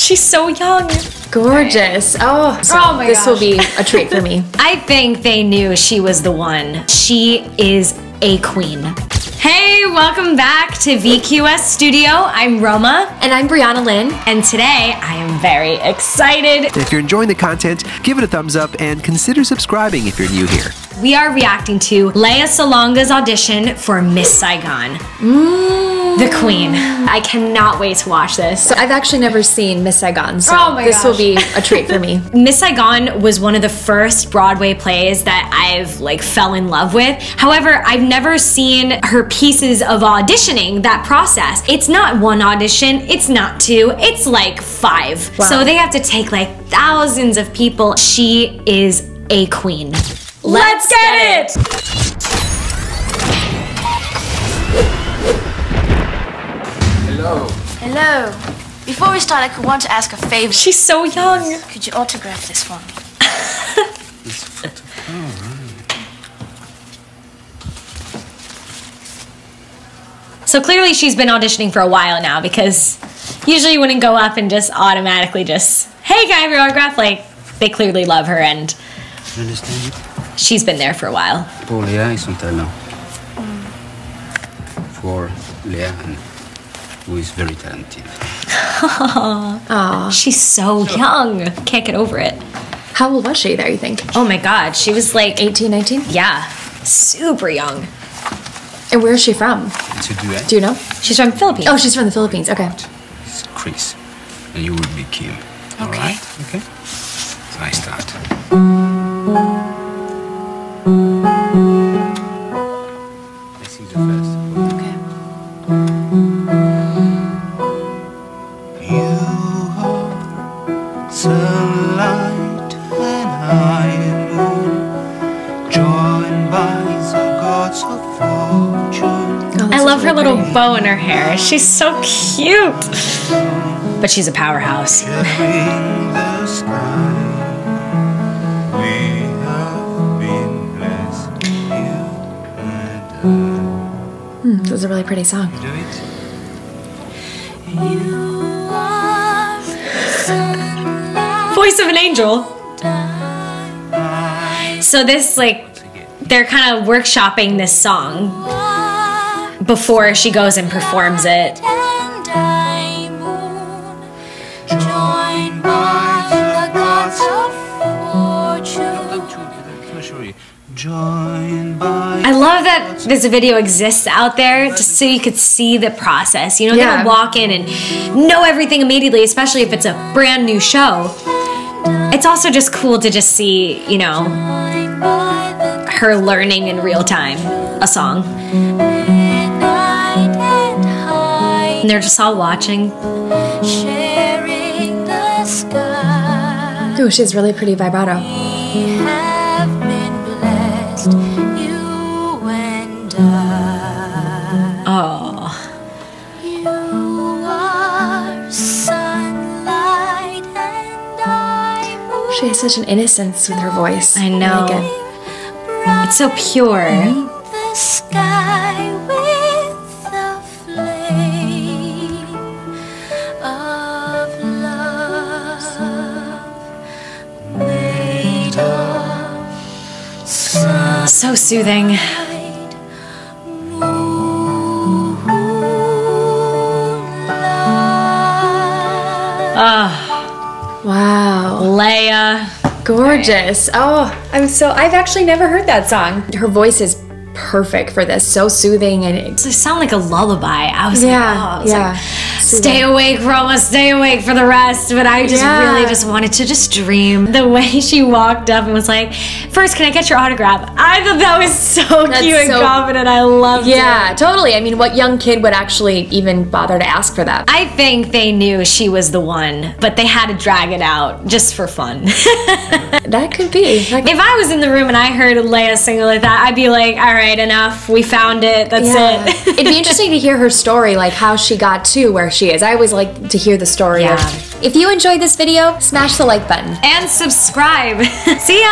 She's so young. Gorgeous. Oh, so Oh my this will be a treat for me. I think they knew she was the one. She is a queen. Hey, welcome back to VQS Studio. I'm Roma, And I'm Briana Lyn. and today I am very excited. If you're enjoying the content, give it a thumbs up and consider subscribing if you're new here. We are reacting to Lea Salonga's audition for Miss Saigon. Mm. The queen. I cannot wait to watch this. So I've actually never seen Miss Saigon, so Oh my this will be a treat for me. Miss Saigon was one of the first Broadway plays that I've like fell in love with. However, I've never seen her pieces of auditioning that process. It's not one audition, it's not two, it's like five. Wow. So they have to take like thousands of people. She is a queen. Let's, get, it. Hello. Hello. Before we start, I could want to ask a favor. She's so young. Could you autograph this for me? So clearly she's been auditioning for a while now because usually you wouldn't go up and just automatically just, hey, can I have your autograph? Like, they clearly love her and You understand? she's been there for a while. På Lea is sånt där. For Lea, who is very talented. She's so young. Can't get over it. How old was she there, you think? Oh my god, she was like, 18, 19? yeah, super young. And where is she from? It's a duet. Do you know? She's from Philippines. Oh, she's from the Philippines. Okay. It's Chris, and you will be Kim. Okay. Alright? Okay. So I start. I sing the first. Okay. Bow in her hair. She's so cute. But she's a powerhouse. Gathering the sky, we have been blessed, you and Hmm, This is a really pretty song. I. Do it. Voice of an angel. So this like they're kind of workshopping this song before she goes and performs it. Joined by the gods of fortune. Joined by I love that this video exists out there just so you could see the process. You know, they Yeah. don't walk in and know everything immediately, especially if it's a brand new show. It's also just cool to just see, you know, her learning in real time a song. And they're just all watching. Sharing the sky. Ooh, she has really pretty vibrato. We have been blessed, you and I. Oh. You are sunlight and I. She has such an innocence with her voice. I know. like it. It's so pure. So soothing. Ah, Wow. Lea. Gorgeous. Oh, I'm so, I've actually never heard that song. Her voice is perfect for this. So soothing and Does it sound like a lullaby? I was Yeah, like, oh, I was yeah. like, stay awake, Roma, stay awake for the rest. But I just Yeah. really just wanted to just dream. The way she walked up and was like, first, can I get your autograph? I thought that was so That's cute and confident. I loved it. Yeah, totally. I mean, what young kid would actually even bother to ask for that? I think they knew she was the one, but they had to drag it out just for fun. That could be. That if I was in the room and I heard Lea sing like that, I'd be like, all right, enough. We found it. That's Yeah. it. It'd be interesting to hear her story, like how she got to where she is. I always like to hear the story. Yeah. Of, if you enjoyed this video, smash the like button. and subscribe. See ya.